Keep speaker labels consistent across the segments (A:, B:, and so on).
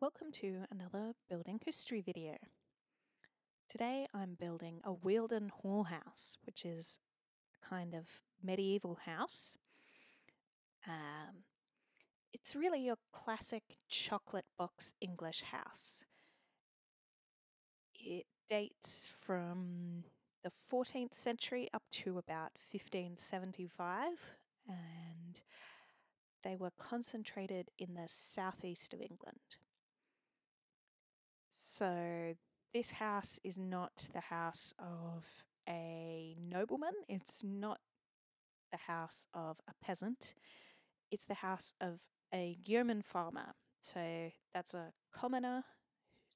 A: Welcome to another building history video. Today I'm building a Wealden Hall house, which is a kind of medieval house. Um, it's really your classic chocolate box English house. It dates from the 14th century up to about 1575 and they were concentrated in the southeast of England. So this house is not the house of a nobleman, it's not the house of a peasant, it's the house of a yeoman farmer. So that's a commoner,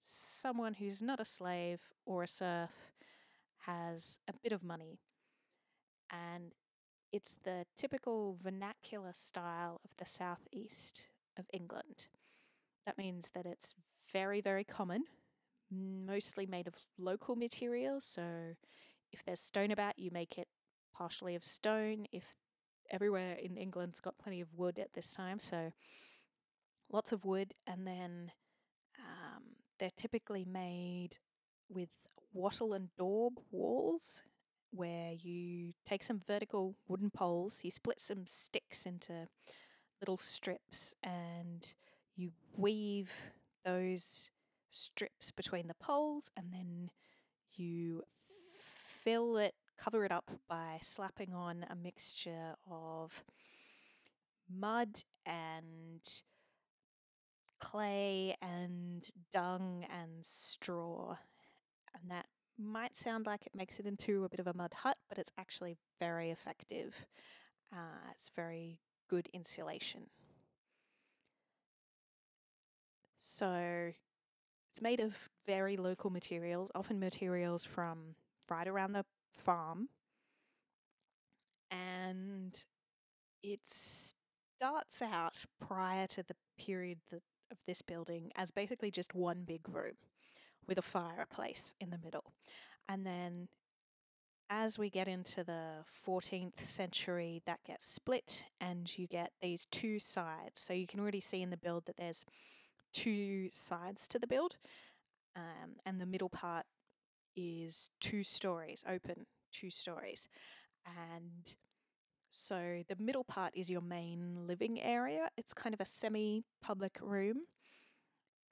A: someone who's not a slave or a serf, has a bit of money. And it's the typical vernacular style of the southeast of England. That means that it's very, very common, mostly made of local materials. So if there's stone about, you make it partially of stone. If everywhere in England's got plenty of wood at this time, so lots of wood, and then um, they're typically made with wattle and daub walls where you take some vertical wooden poles, you split some sticks into little strips, and you weave those strips between the poles and then you fill it, cover it up by slapping on a mixture of mud and clay and dung and straw. And that might sound like it makes it into a bit of a mud hut, but it's actually very effective. Uh, it's very good insulation. So it's made of very local materials, often materials from right around the farm. And it starts out prior to the period that, of this building as basically just one big room with a fireplace in the middle. And then as we get into the 14th century, that gets split and you get these two sides. So you can already see in the build that there's two sides to the build, um, and the middle part is two stories, open two stories. And so the middle part is your main living area. It's kind of a semi public room.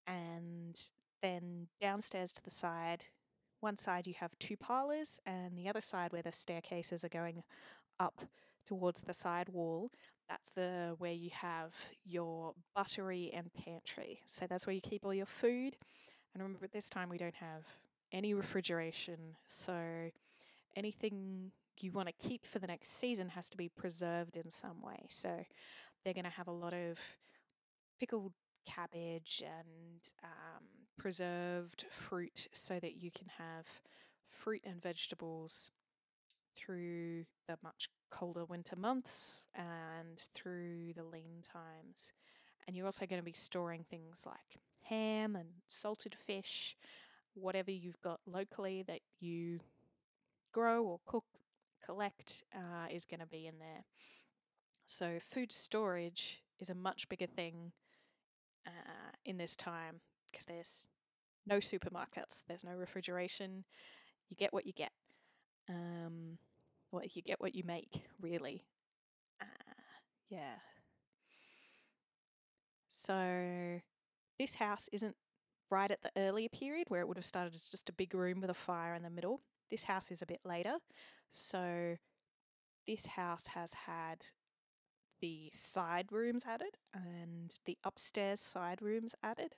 A: And then downstairs to the side, one side you have two parlours, and the other side where the staircases are going up towards the side wall, that's the where you have your buttery and pantry. So that's where you keep all your food. And remember, at this time we don't have any refrigeration, so anything you want to keep for the next season has to be preserved in some way. So they're going to have a lot of pickled cabbage and um, preserved fruit so that you can have fruit and vegetables through the much colder winter months and through the lean times. And you're also going to be storing things like ham and salted fish, whatever you've got locally that you grow or cook, collect, uh, is going to be in there. So, food storage is a much bigger thing uh, in this time because there's no supermarkets, there's no refrigeration. You get what you get. Um, well, you get what you make, really. Uh, yeah. So this house isn't right at the earlier period where it would have started as just a big room with a fire in the middle. This house is a bit later. So this house has had the side rooms added and the upstairs side rooms added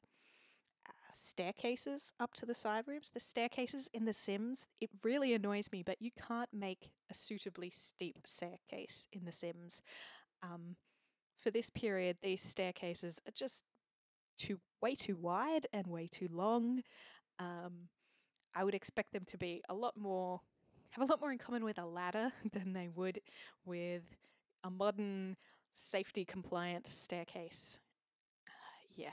A: staircases up to the side rooms. The staircases in The Sims, it really annoys me, but you can't make a suitably steep staircase in The Sims. Um, for this period, these staircases are just too way too wide and way too long. Um, I would expect them to be a lot more have a lot more in common with a ladder than they would with a modern safety compliant staircase. Uh, yeah.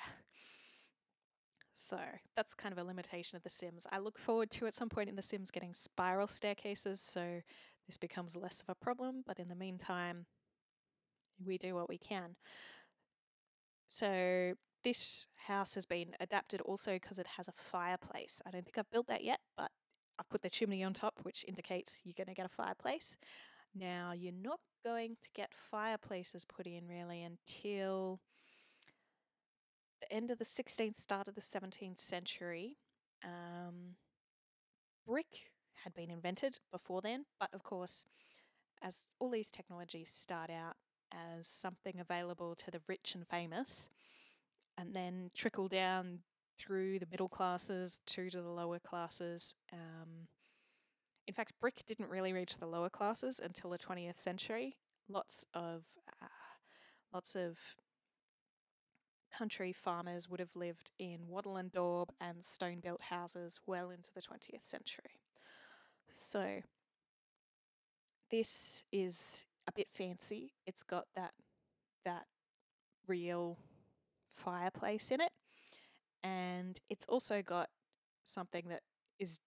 A: So that's kind of a limitation of The Sims. I look forward to at some point in The Sims getting spiral staircases, so this becomes less of a problem, but in the meantime, we do what we can. So this house has been adapted also because it has a fireplace. I don't think I've built that yet, but I've put the chimney on top, which indicates you're going to get a fireplace. Now, you're not going to get fireplaces put in really until end of the 16th, start of the 17th century. Um, brick had been invented before then, but of course, as all these technologies start out as something available to the rich and famous, and then trickle down through the middle classes to the lower classes. Um, in fact, brick didn't really reach the lower classes until the 20th century. Lots of uh, lots of country farmers would have lived in wattle and daub and stone built houses well into the 20th century. So, this is a bit fancy. It's got that that real fireplace in it, and it's also got something that is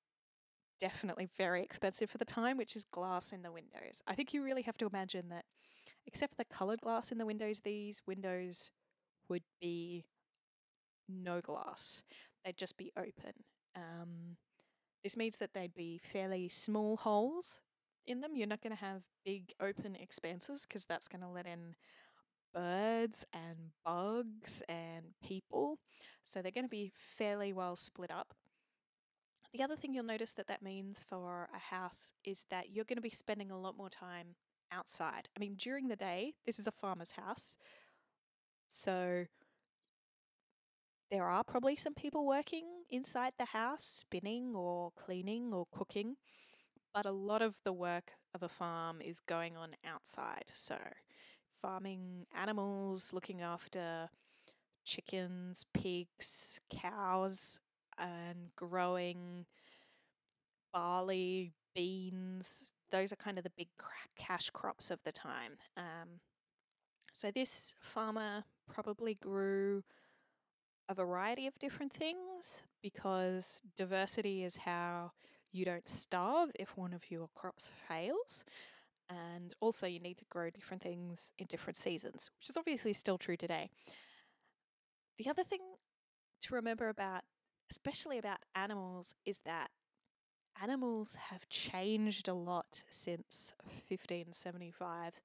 A: definitely very expensive for the time, which is glass in the windows. I think you really have to imagine that, except for the coloured glass in the windows, these windows would be no glass. They'd just be open. Um, this means that they'd be fairly small holes in them. You're not going to have big open expanses because that's going to let in birds and bugs and people. So they're going to be fairly well split up. The other thing you'll notice that that means for a house is that you're going to be spending a lot more time outside. I mean, during the day, this is a farmer's house. So there are probably some people working inside the house, spinning or cleaning or cooking, but a lot of the work of a farm is going on outside. So, farming animals, looking after chickens, pigs, cows, and growing barley, beans. Those are kind of the big cash crops of the time. Um, so, this farmer probably grew a variety of different things because diversity is how you don't starve if one of your crops fails. And also, you need to grow different things in different seasons, which is obviously still true today. The other thing to remember about, especially about animals, is that animals have changed a lot since 1575.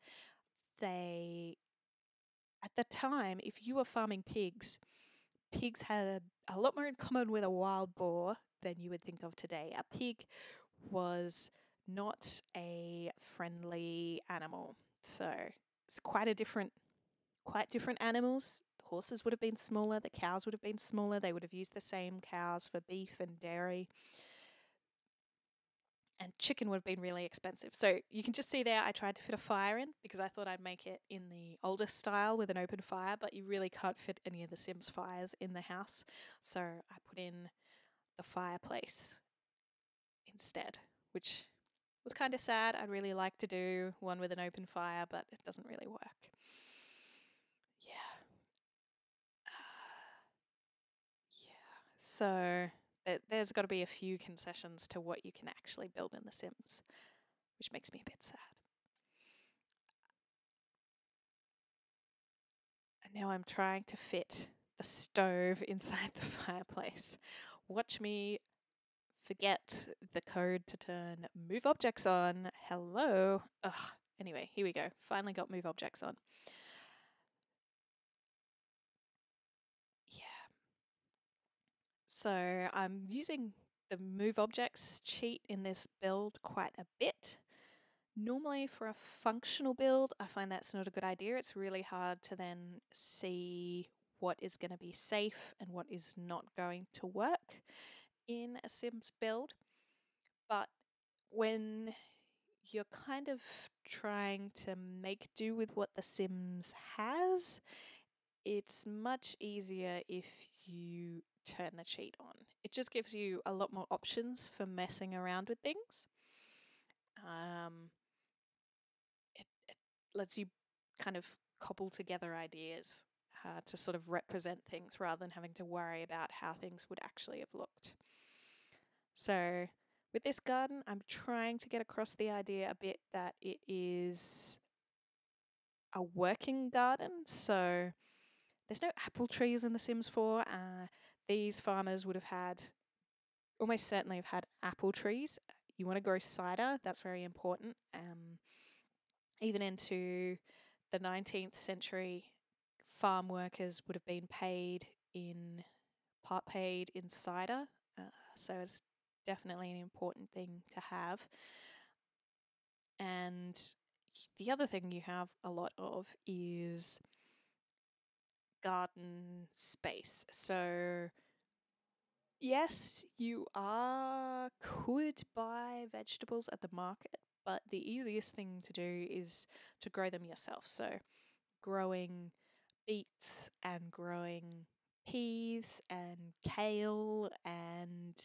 A: They, at the time, if you were farming pigs, pigs had a a lot more in common with a wild boar than you would think of today. A pig was not a friendly animal. So it's quite a different quite different animals. The horses would have been smaller, the cows would have been smaller, they would have used the same cows for beef and dairy and chicken would have been really expensive. So you can just see there, I tried to fit a fire in because I thought I'd make it in the older style with an open fire, but you really can't fit any of the Sims fires in the house. So I put in the fireplace instead, which was kind of sad. I'd really like to do one with an open fire, but it doesn't really work. Yeah. Uh, yeah. So Uh, there's got to be a few concessions to what you can actually build in The Sims, which makes me a bit sad. And now I'm trying to fit the stove inside the fireplace. Watch me forget the code to turn move objects on. Hello. Ugh. Anyway, here we go. Finally got move objects on. So I'm using the move objects cheat in this build quite a bit. Normally for a functional build, I find that's not a good idea. It's really hard to then see what is going to be safe and what is not going to work in a Sims build. But when you're kind of trying to make do with what The Sims has, it's much easier if you turn the cheat on. It just gives you a lot more options for messing around with things. Um, it, it lets you kind of cobble together ideas uh, to sort of represent things rather than having to worry about how things would actually have looked. So, with this garden, I'm trying to get across the idea a bit that it is a working garden. So, there's no apple trees in The Sims 4. Uh, these farmers would have had, almost certainly have had apple trees. You want to grow cider, that's very important. Um, even into the 19th century, farm workers would have been paid in part paid in cider. Uh, so it's definitely an important thing to have. And the other thing you have a lot of is garden space. So, yes, you are could buy vegetables at the market, but the easiest thing to do is to grow them yourself. So, growing beets and growing peas and kale and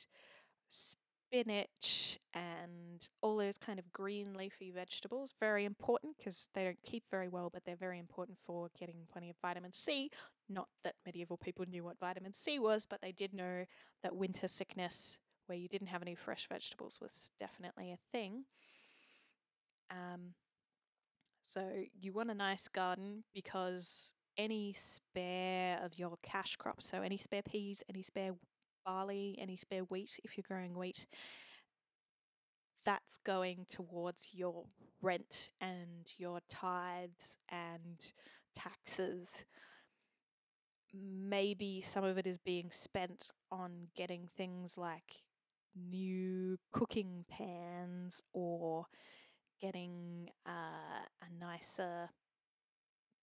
A: spinach and all those kind of green leafy vegetables. Very important because they don't keep very well, but they're very important for getting plenty of vitamin C. Not that medieval people knew what vitamin C was, but they did know that winter sickness, where you didn't have any fresh vegetables, was definitely a thing. Um, so you want a nice garden because any spare of your cash crops, so any spare peas, any spare barley, any spare wheat, if you're growing wheat, that's going towards your rent and your tithes and taxes. Maybe some of it is being spent on getting things like new cooking pans or getting uh, a nicer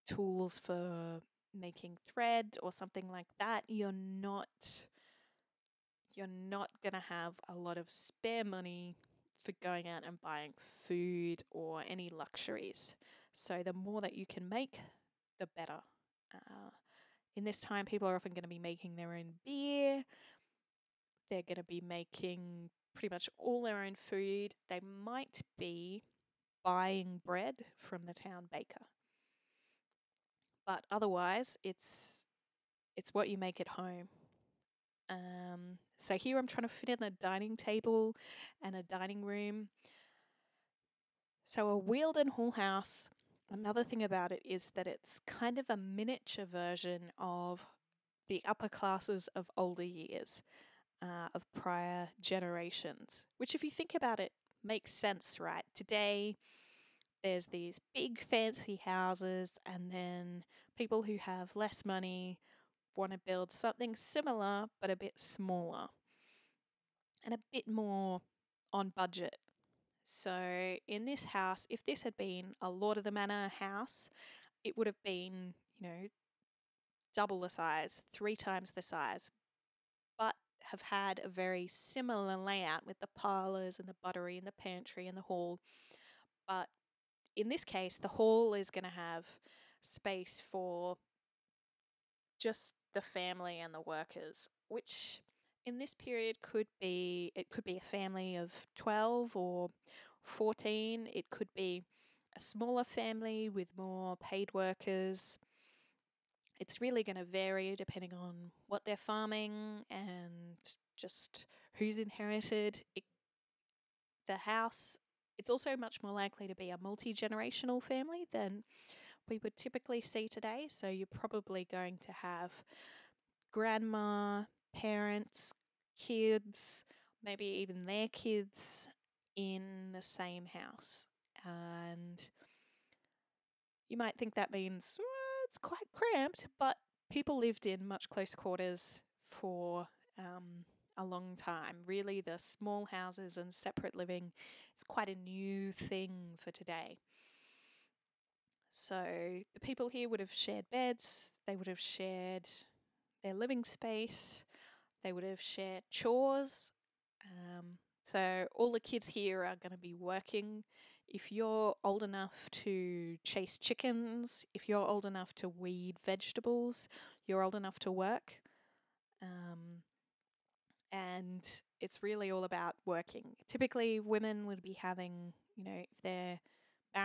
A: tools for making thread or something like that. You're not you're not going to have a lot of spare money for going out and buying food or any luxuries. So, the more that you can make, the better. Uh, in this time, people are often going to be making their own beer. They're going to be making pretty much all their own food. They might be buying bread from the town baker. But otherwise, it's it's what you make at home. Um, so here I'm trying to fit in a dining table and a dining room. So a Wealden Hall house, another thing about it is that it's kind of a miniature version of the upper classes of older years, uh, of prior generations, which if you think about it, makes sense, right? Today, there's these big fancy houses, and then people who have less money want to build something similar but a bit smaller and a bit more on budget. So, in this house, if this had been a Lord of the Manor house, it would have been, you know, double the size, three times the size, but have had a very similar layout with the parlours and the buttery and the pantry and the hall. But in this case, the hall is going to have space for just the family and the workers, which in this period could be it could be a family of 12 or 14 it could be a smaller family with more paid workers. It's really going to vary depending on what they're farming and just who's inherited it, the house. It's also much more likely to be a multi-generational family than we would typically see today. So you're probably going to have grandma, parents, kids, maybe even their kids in the same house. And you might think that means well, it's quite cramped, but people lived in much close quarters for um, a long time. Really, the small houses and separate living is quite a new thing for today. So the people here would have shared beds, they would have shared their living space, they would have shared chores. Um, so all the kids here are going to be working. If you're old enough to chase chickens, if you're old enough to weed vegetables, you're old enough to work. Um, and it's really all about working. Typically, women would be having, you know, if they're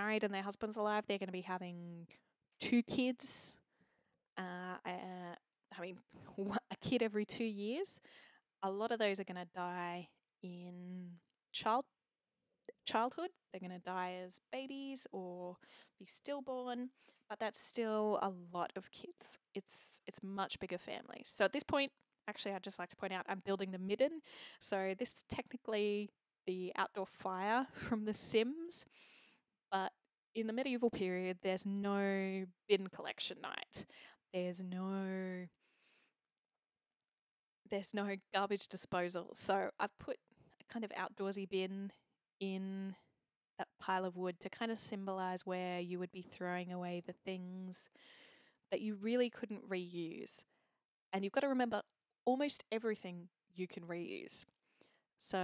A: married and their husband's alive, they're going to be having two kids. Uh, uh, I mean, a kid every two years. A lot of those are going to die in child childhood. They're going to die as babies or be stillborn. but that's still a lot of kids. It's it's much bigger families. So at this point, actually, I'd just like to point out I'm building the midden. So this is technically the outdoor fire from The Sims, in the medieval period, there's no bin collection night. There's no there's no garbage disposal. So I've put a kind of outdoorsy bin in that pile of wood to kind of symbolize where you would be throwing away the things that you really couldn't reuse. And you've got to remember almost everything you can reuse. So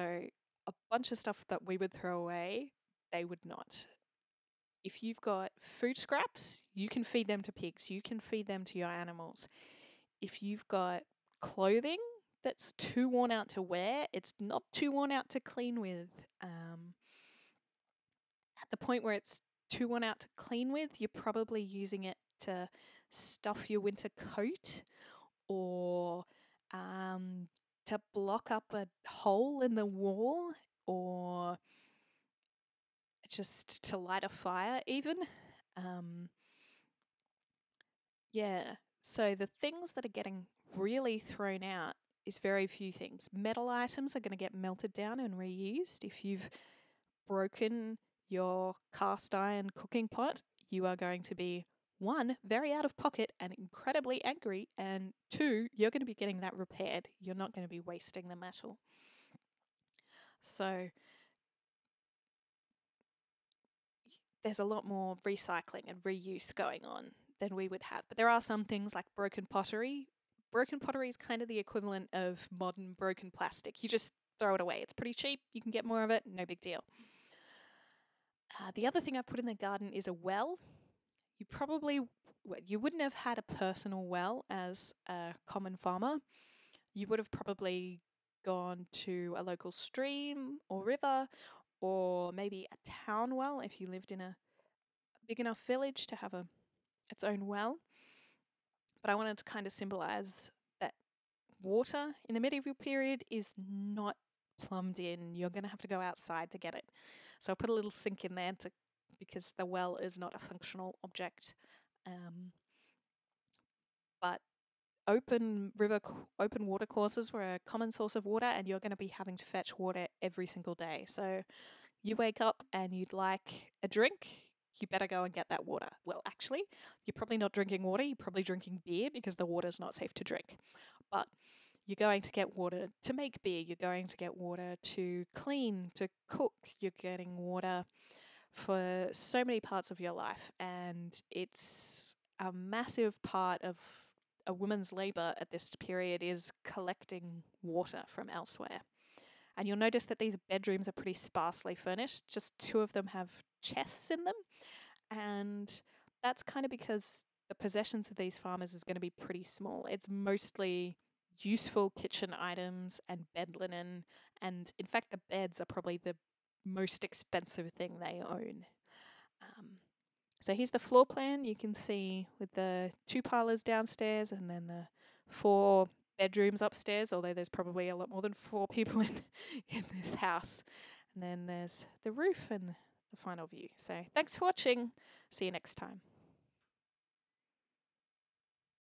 A: a bunch of stuff that we would throw away, they would not. If you've got food scraps, you can feed them to pigs, you can feed them to your animals. If you've got clothing that's too worn out to wear, it's not too worn out to clean with. Um, at the point where it's too worn out to clean with, you're probably using it to stuff your winter coat or um, to block up a hole in the wall or just to light a fire, even. Um, yeah, so the things that are getting really thrown out is very few things. Metal items are going to get melted down and reused. If you've broken your cast iron cooking pot, you are going to be one, very out of pocket and incredibly angry, and two, you're going to be getting that repaired. You're not going to be wasting the metal. So, there's a lot more recycling and reuse going on than we would have. But there are some things like broken pottery. Broken pottery is kind of the equivalent of modern broken plastic. You just throw it away. It's pretty cheap. You can get more of it, no big deal. Uh, the other thing I've put in the garden is a well you probably you wouldn't have had a personal well as a common farmer. You would have probably gone to a local stream or river or maybe a town well if you lived in a big enough village to have a its own well. But I wanted to kind of symbolize that water in the medieval period is not plumbed in. You're going to have to go outside to get it. So I put a little sink in there to because the well is not a functional object. Um, but open river, open water courses were a common source of water, and you're going to be having to fetch water every single day. So you wake up and you'd like a drink, you better go and get that water. Well, actually, you're probably not drinking water, you're probably drinking beer because the water is not safe to drink. But you're going to get water to make beer, you're going to get water to clean, to cook, you're getting water for so many parts of your life, and it's a massive part of a woman's labor at this period is collecting water from elsewhere. And you'll notice that these bedrooms are pretty sparsely furnished. Just two of them have chests in them. And that's kind of because the possessions of these farmers is going to be pretty small. It's mostly useful kitchen items and bed linen. And in fact, the beds are probably the most expensive thing they own. Um, so here's the floor plan. You can see with the two parlors downstairs and then the four bedrooms upstairs, although there's probably a lot more than four people in, in this house. And then there's the roof and the final view. So thanks for watching. See you next time.